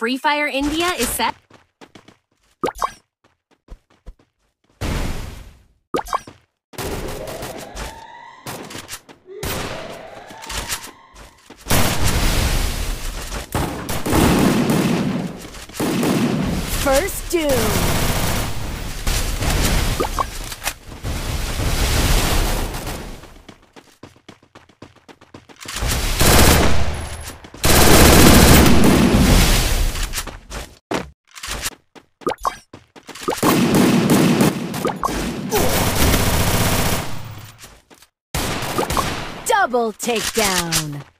Free Fire India is set. First Doom. Double takedown.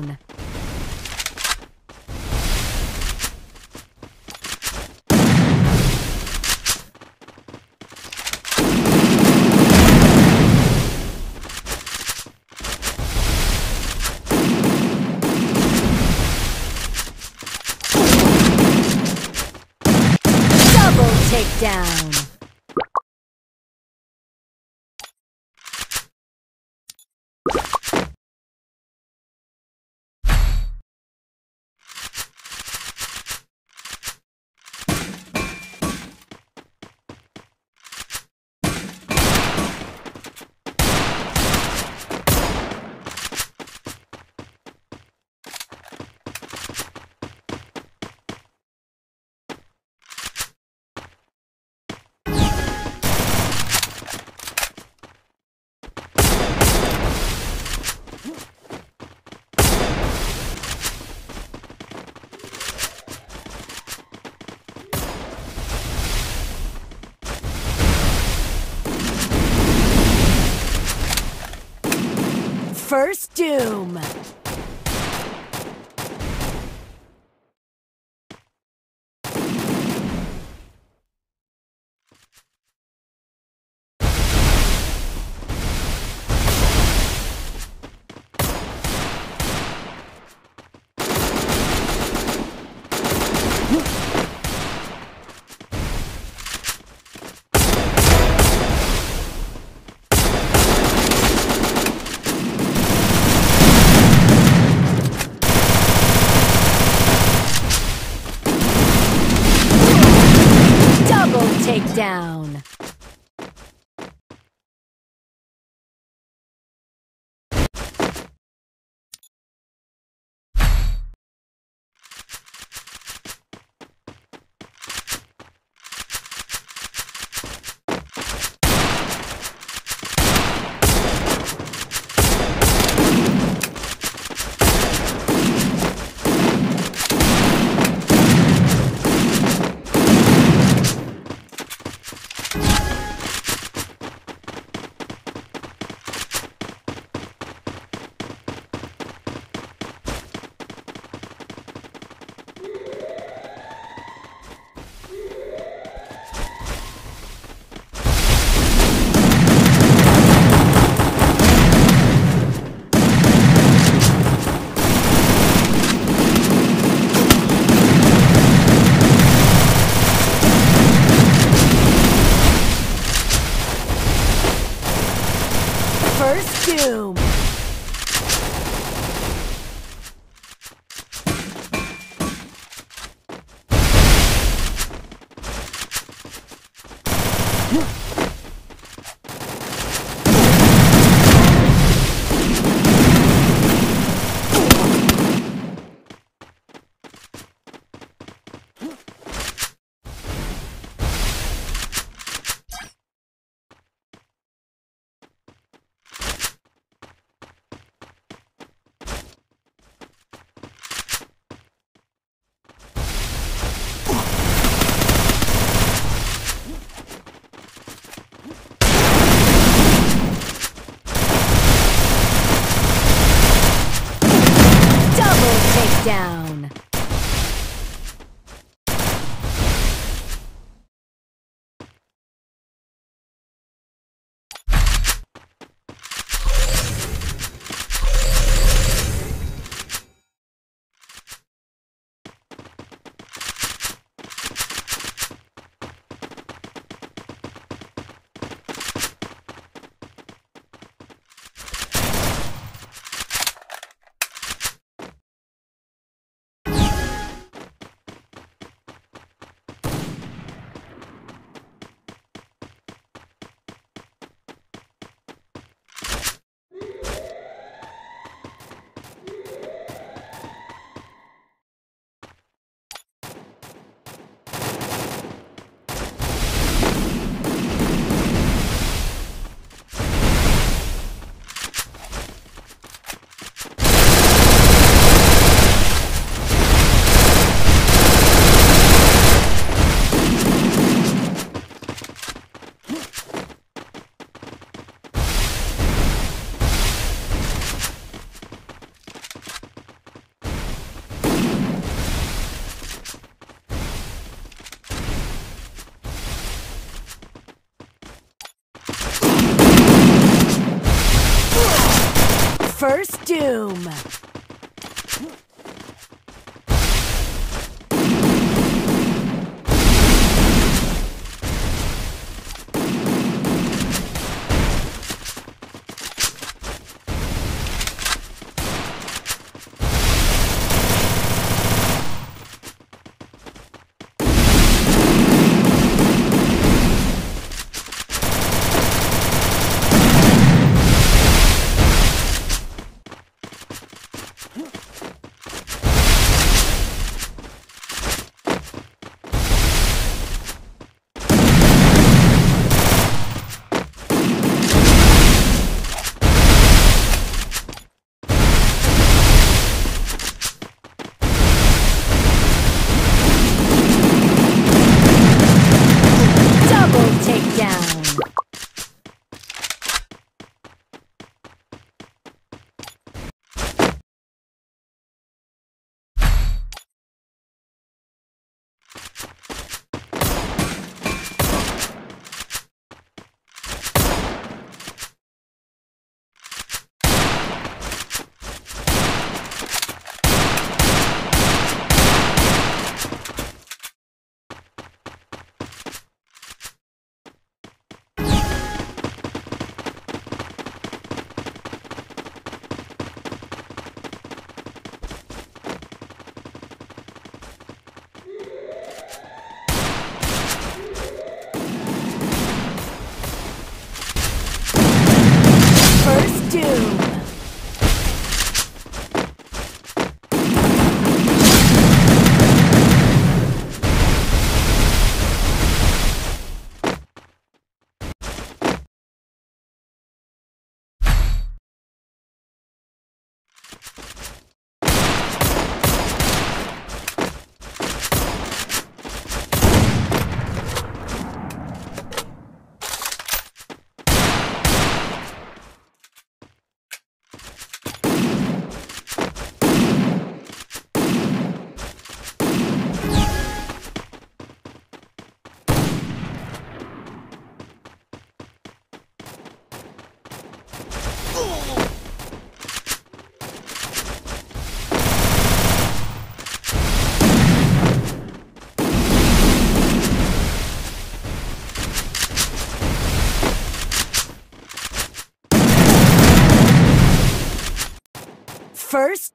Huh? Double takedown!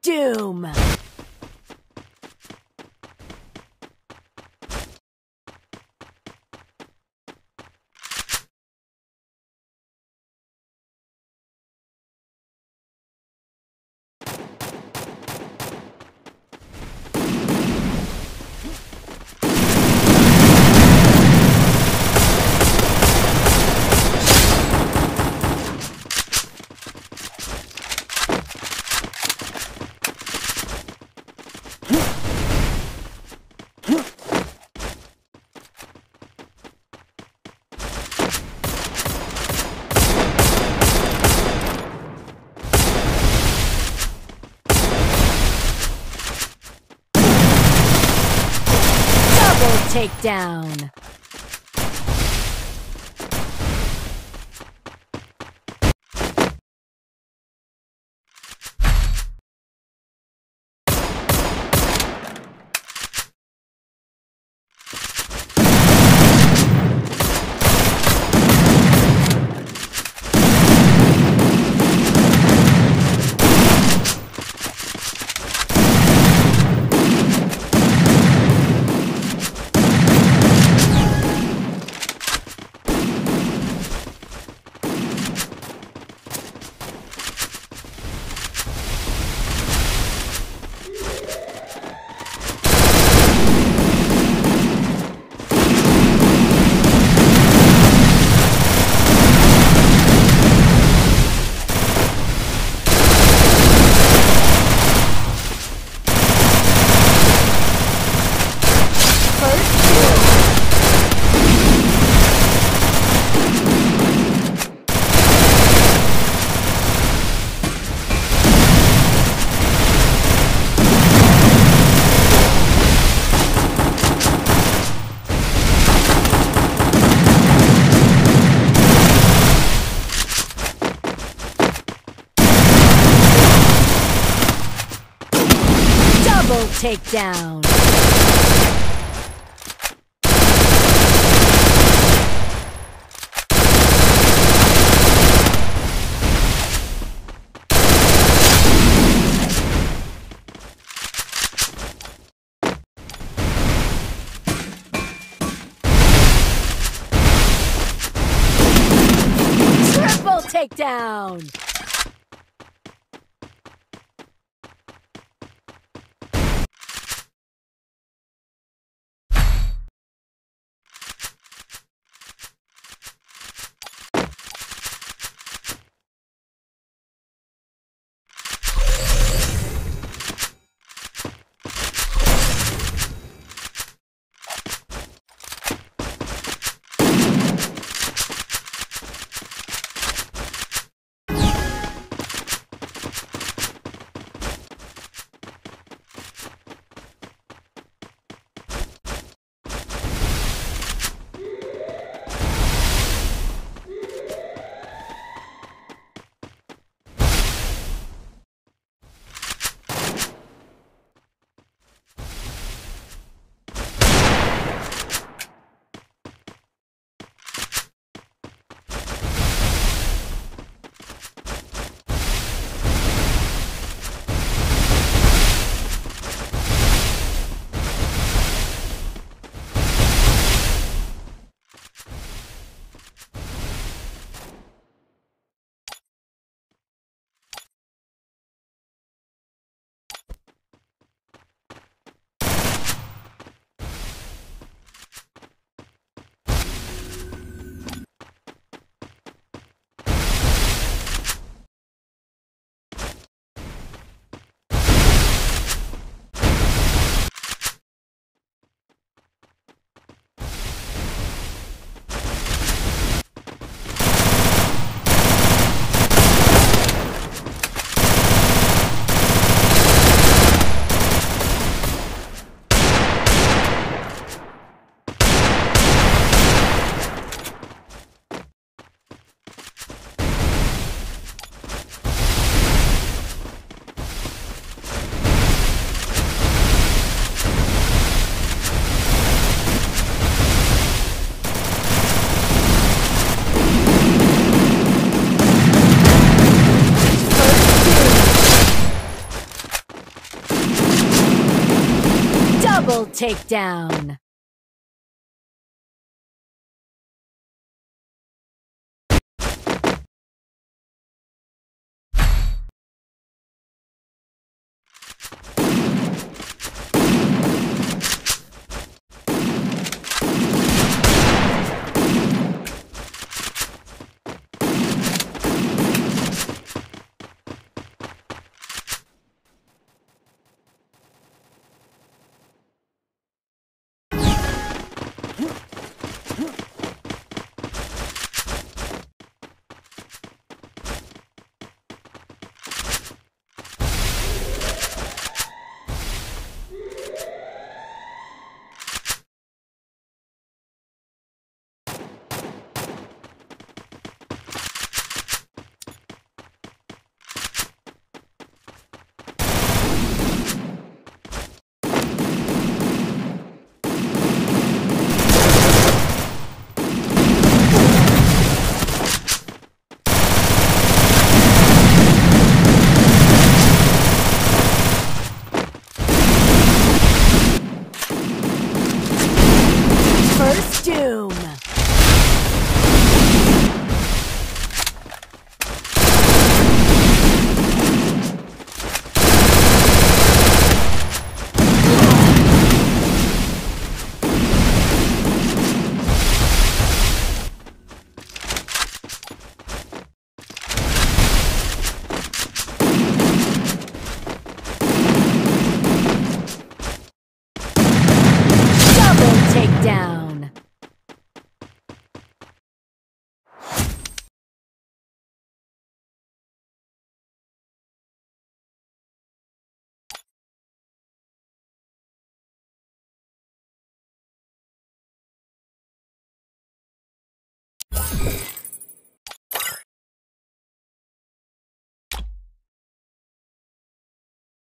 Doom. Double takedown. First Doom. Double takedown. Triple takedown. Takedown.